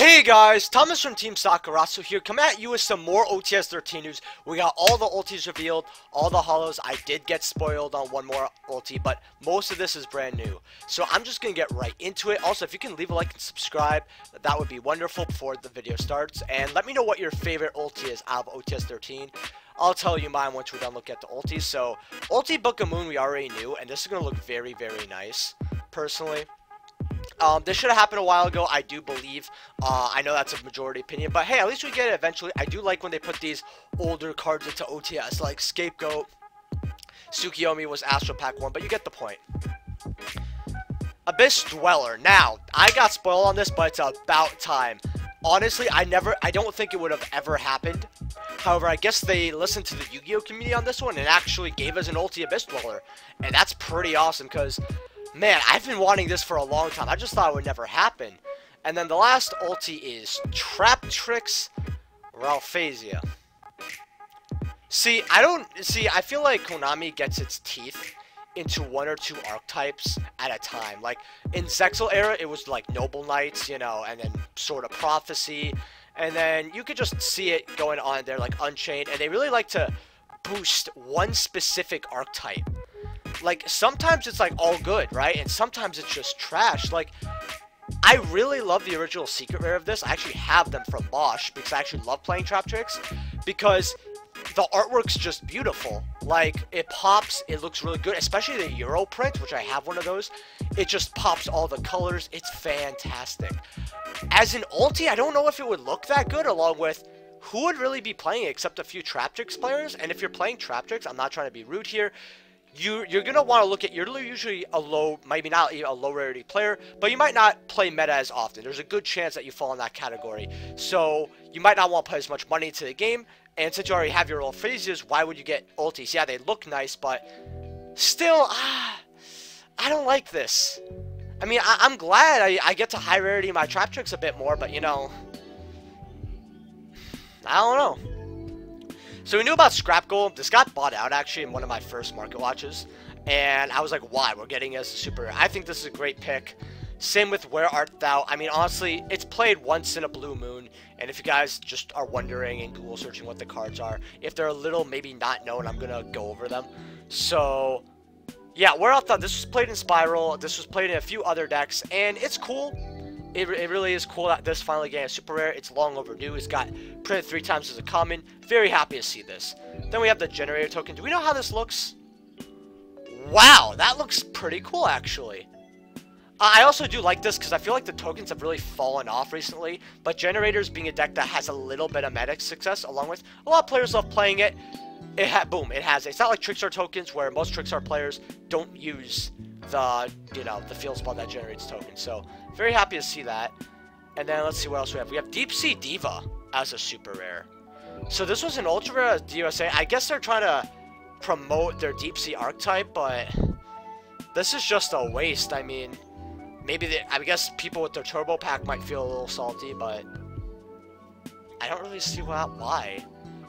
Hey guys, Thomas from Team Sakurasou here, coming at you with some more OTS 13 news. We got all the ultis revealed, all the hollows. I did get spoiled on one more ulti, but most of this is brand new. So I'm just going to get right into it. Also, if you can leave a like and subscribe, that would be wonderful before the video starts. And let me know what your favorite ulti is out of OTS 13. I'll tell you mine once we're done looking at the ultis. So, ulti Book of Moon we already knew, and this is going to look very, very nice, personally. Um, this should have happened a while ago, I do believe. Uh, I know that's a majority opinion, but hey, at least we get it eventually. I do like when they put these older cards into OTS, like Scapegoat. Tsukiyomi was Astral Pack 1, but you get the point. Abyss Dweller. Now, I got spoiled on this, but it's about time. Honestly, I never, I don't think it would have ever happened. However, I guess they listened to the Yu-Gi-Oh community on this one and actually gave us an ulti Abyss Dweller. And that's pretty awesome because Man, I've been wanting this for a long time. I just thought it would never happen. And then the last ulti is Traptrix Rafflesia. See, I don't... See, I feel like Konami gets its teeth into one or two archetypes at a time. Like, in Zexal era, it was like Noble Knights, you know, and then sort of Prophecy. And then you could just see it going on there, like Unchained. And they really like to boost one specific archetype like sometimes it's like all good, right? And sometimes it's just trash. Like I really love the original secret rare of this. I actually have them from BOSH because I actually love playing Traptrix because the artwork's just beautiful. Like it pops, it looks really good, especially the Euro print, which I have one of those. It just pops all the colors. It's fantastic. As an ulti, I don't know if it would look that good along with who would really be playing except a few Traptrix players. And if you're playing Traptrix, I'm not trying to be rude here you you're gonna want to look at you're usually a low maybe not a low rarity player but you might not play meta as often. There's a good chance that you fall in that category. So you might not want to put as much money into the game. And since you already have your old phases why would you get ultis yeah they look nice but still ah, I don't like this. I mean I, am glad I, I get to high rarity my Traptrix a bit more but you know I don't know so we knew about Scrap Golem. This got bought out actually in one of my first market watches. And I was like, why? We're getting as a super. I think this is a great pick. Same with Where Art Thou. I mean, honestly, it's played once in a blue moon. And if you guys just are wondering and Google searching what the cards are, if they're a little maybe not known, I'm going to go over them. So, yeah, Where Art Thou, this was played in Spiral. This was played in a few other decks. And it's cool it, it really is cool that this finally getting a super rare. It's long overdue. It's got printed three times as a common. Very happy to see this. Then we have the generator token. Do we know how this looks? Wow, that looks pretty cool actually. I also do like this because I feel like the tokens have really fallen off recently, but Generators being a deck that has a little bit of medic success, along with a lot of players love playing it, it boom, it has. It's not like Trickstar tokens where most Trickstar players don't use the, you know, the field spell that generates tokens. So, very happy to see that. And then let's see what else we have. We have Deep Sea Diva as a super rare. So this was an ultra rare DUSA. I guess they're trying to promote their Deep Sea archetype, but this is just a waste. I mean, maybe they, I guess people with their turbo pack might feel a little salty, but I don't really see why.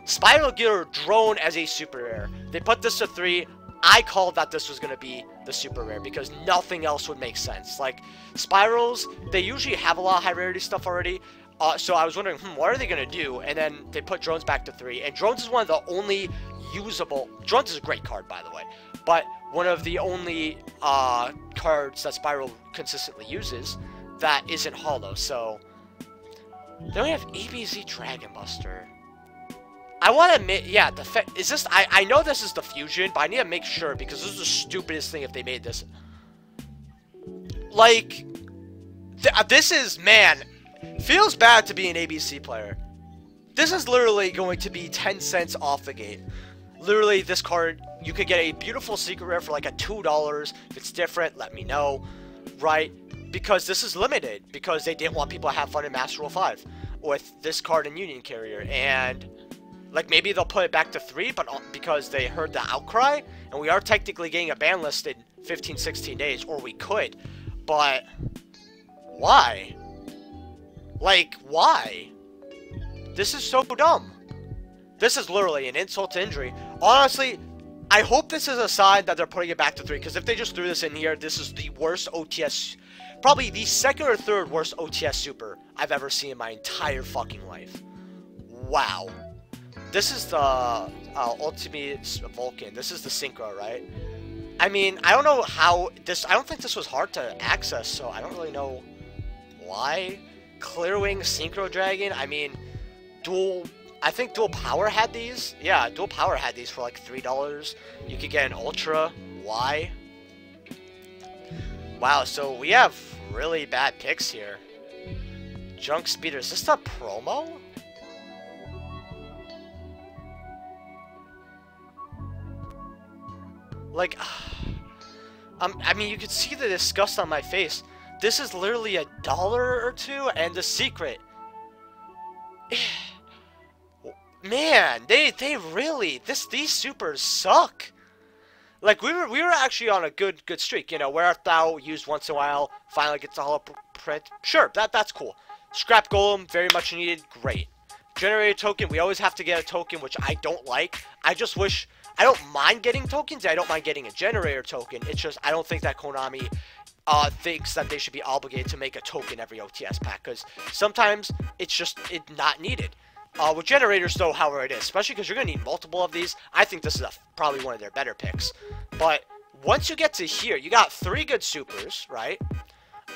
Spiral Gear Drone as a super rare. They put this to 3. I called that this was going to be the super rare because nothing else would make sense. Like, Spirals, they usually have a lot of high rarity stuff already. Uh, so I was wondering, hmm, what are they going to do? And then they put Drones back to 3. And Drones is one of the only usable... Drones is a great card, by the way. But one of the only uh, cards that Spiral consistently uses that isn't hollow. So, then we have ABC Dragon Buster. I want to admit, yeah, the fact is this. I I know this is the fusion, but I need to make sure because this is the stupidest thing if they made this. Like, th uh, this is man, feels bad to be an ABC player. This is literally going to be 10 cents off the gate. Literally, this card, you could get a beautiful secret rare for like a $2. If it's different, let me know. Right? Because this is limited. Because they didn't want people to have fun in Master Rule 5. With this card in Union Carrier. And like, maybe they'll put it back to 3, but uh, because they heard the outcry, and we are technically getting a ban list in 15, 16 days, or we could, but why? Like, why? This is so dumb. This is literally an insult to injury. Honestly, I hope this is a sign that they're putting it back to 3, because if they just threw this in here, this is the worst OTS probably the second or third worst OTS super I've ever seen in my entire fucking life. Wow. This is the uh, Ultimate Vulcan. This is the Synchro, right? I mean, I don't know how this. I don't think this was hard to access, so I don't really know why. Clearwing Synchro Dragon. I mean, dual. I think Dual Power had these. Yeah, Dual Power had these for like three dollars. You could get an Ultra. Why? Wow. So we have really bad picks here. Junk Speeder. Is this a promo? Like, um, I mean, you could see the disgust on my face. This is literally a dollar or two, and the secret. Man, they they really this these supers suck. Like we were we were actually on a good good streak, you know, where Thou used once in a while, finally gets a hollow print. Sure, that that's cool. Scrap Golem, very much needed, great. Generated token, we always have to get a token, which I don't like. I just wish I don't mind getting tokens. I don't mind getting a generator token. It's just I don't think that Konami uh, thinks that they should be obligated to make a token every OTS pack because sometimes it's just it not needed. Uh, with generators, though, however it is, especially because you're going to need multiple of these, I think this is a, probably one of their better picks. But once you get to here, you got three good supers, right?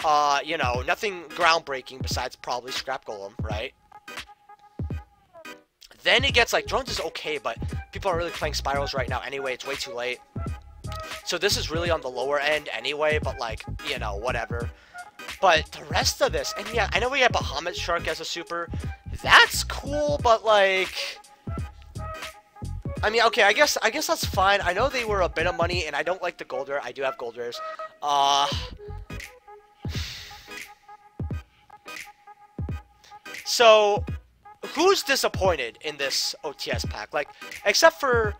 Uh, you know, nothing groundbreaking besides probably Scrap Golem, right? Then it gets like, drones is okay, but people are really playing spirals right now anyway. It's way too late. So this is really on the lower end anyway, but like, you know, whatever. But the rest of this, and yeah, I know we have Bahamut Shark as a super. That's cool, but like... I mean, okay, I guess I guess that's fine. I know they were a bit of money, and I don't like the gold rare. I do have gold rares. Uh... So, who's disappointed in this OTS pack? Like, except for,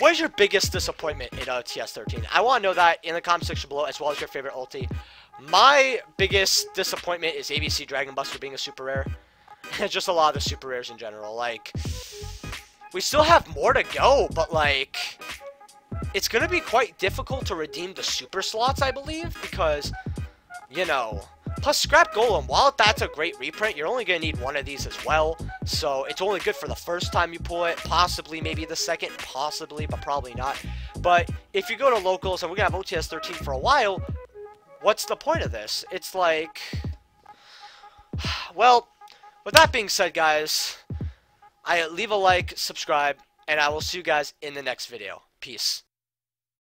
what is your biggest disappointment in OTS 13? I want to know that in the comment section below, as well as your favorite ulti. My biggest disappointment is ABC Dragon Buster being a super rare. And just a lot of the super rares in general. Like, we still have more to go, but like, it's going to be quite difficult to redeem the super slots, I believe, because, you know, Plus, Scrap Golem, while that's a great reprint, you're only going to need one of these as well. So it's only good for the first time you pull it, possibly maybe the second, possibly, but probably not. But if you go to locals and we're going to have OTS 13 for a while, what's the point of this? It's like... Well, with that being said, guys, I leave a like, subscribe, and I will see you guys in the next video. Peace.